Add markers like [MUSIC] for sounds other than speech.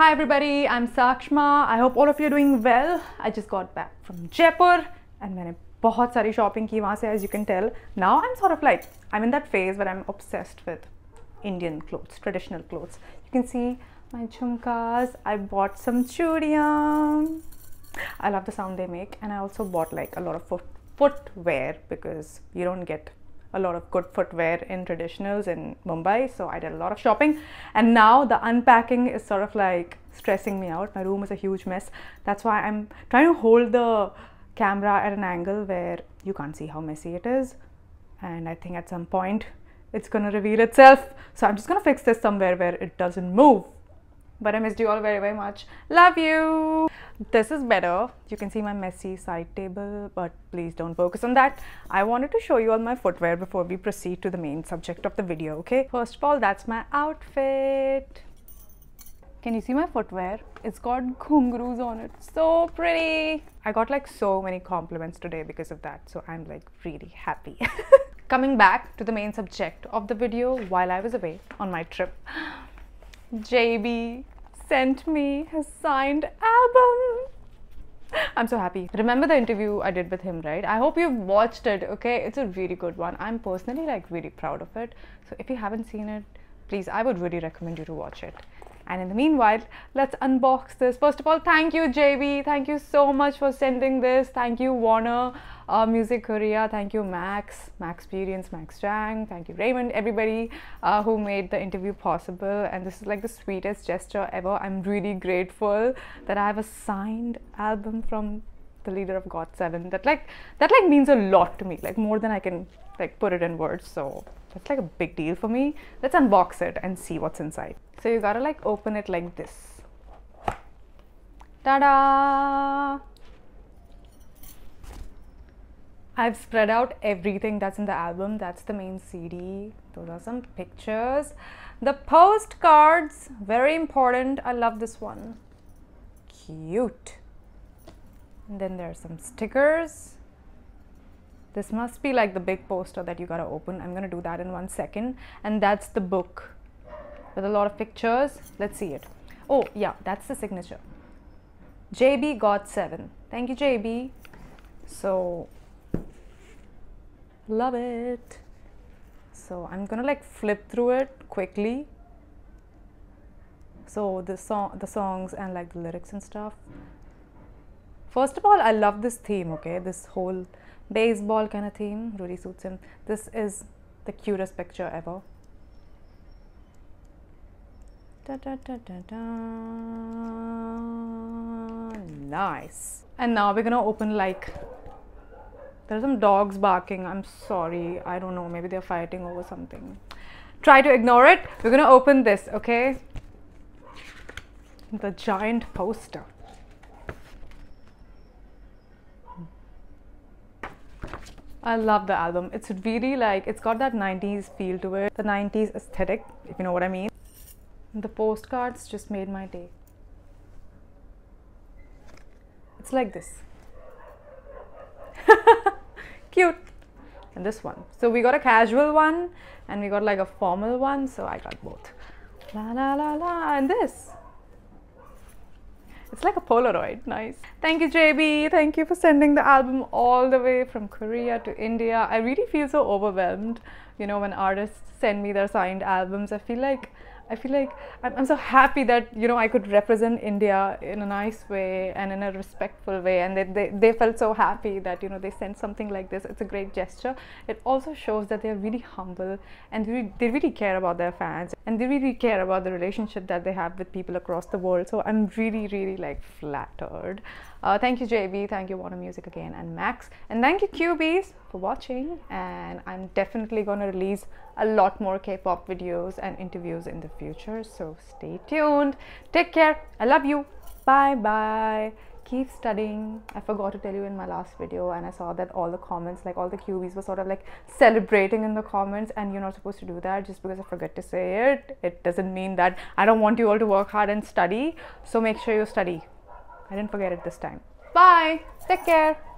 Hi everybody, I'm Sakshma. I hope all of you are doing well. I just got back from Jaipur and मैंने बहुत सारी shopping की वहाँ से as you can tell. Now I'm sort of like, I'm in that phase where I'm obsessed with Indian clothes, traditional clothes. You can see my jhumkas. I bought some chudiyam. I love the sound they make and I also bought like a lot of foot footwear because you don't get a lot of good footwear in traditionals in Mumbai. So I did a lot of shopping. And now the unpacking is sort of like stressing me out. My room is a huge mess. That's why I'm trying to hold the camera at an angle where you can't see how messy it is. And I think at some point it's gonna reveal itself. So I'm just gonna fix this somewhere where it doesn't move. But I missed you all very, very much. Love you. This is better. You can see my messy side table, but please don't focus on that. I wanted to show you all my footwear before we proceed to the main subject of the video, okay? First of all, that's my outfit. Can you see my footwear? It's got ghungroos on it. So pretty. I got like so many compliments today because of that. So I'm like really happy. [LAUGHS] Coming back to the main subject of the video while I was away on my trip. [GASPS] JB sent me his signed. I'm so happy. Remember the interview I did with him, right? I hope you've watched it, okay? It's a really good one. I'm personally like really proud of it. So if you haven't seen it, please, I would really recommend you to watch it. And in the meanwhile, let's unbox this. First of all, thank you, JB. Thank you so much for sending this. Thank you, Warner uh, Music Korea. Thank you, Max, Max Experience, Max Chang. Thank you, Raymond, everybody uh, who made the interview possible. And this is like the sweetest gesture ever. I'm really grateful that I have a signed album from the leader of GOT7. That like that like means a lot to me. Like more than I can like put it in words. So that's like a big deal for me. Let's unbox it and see what's inside. So you gotta like open it like this. Ta-da! I've spread out everything that's in the album. That's the main CD. Those are some pictures. The postcards, very important. I love this one. Cute. And then there are some stickers. This must be like the big poster that you gotta open. I'm gonna do that in one second. And that's the book with a lot of pictures. Let's see it. Oh, yeah, that's the signature. JB GOT7. Thank you, JB. So, love it. So, I'm gonna like flip through it quickly. So, the song, the songs, and like the lyrics and stuff. First of all, I love this theme, okay? This whole baseball kind of theme really suits him. This is the cutest picture ever. Da, da, da, da, da. Nice. And now we're gonna open like there's some dogs barking. I'm sorry. I don't know. Maybe they're fighting over something. Try to ignore it. We're gonna open this, okay? The giant poster. I love the album. It's really like, it's got that 90s feel to it, the 90s aesthetic, if you know what I mean. The postcards just made my day. It's like this. Cute. And this one. So we got a casual one and we got like a formal one. So I got both. La la la la. And this. It's like a Polaroid. Nice. Thank you, JB. Thank you for sending the album all the way from Korea to India. I really feel so overwhelmed, you know, when artists send me their signed albums. I feel like I feel like I'm, I'm, so happy that you know I could represent India in a nice way and in a respectful way, and they, they, they felt so happy that you know they sent something like this. It's a great gesture. It also shows that they're really humble and they really, they really care about their fans and they really care about the relationship that they have with people across the world. So I'm really really like flattered. Uh, thank you JB, thank you Warner Music again and Max, and thank you Cubies for watching. And I'm definitely going to release a lot more K-pop videos and interviews in the future. So stay tuned. Take care. I love you. Bye bye. Keep studying. I forgot to tell you in my last video, and I saw that all the comments, like all the Cubies, were sort of like celebrating in the comments, and you're not supposed to do that just because I forget to say it. It doesn't mean that I don't want you all to work hard and study. So make sure you study. I didn't forget it this time. Bye. Take care.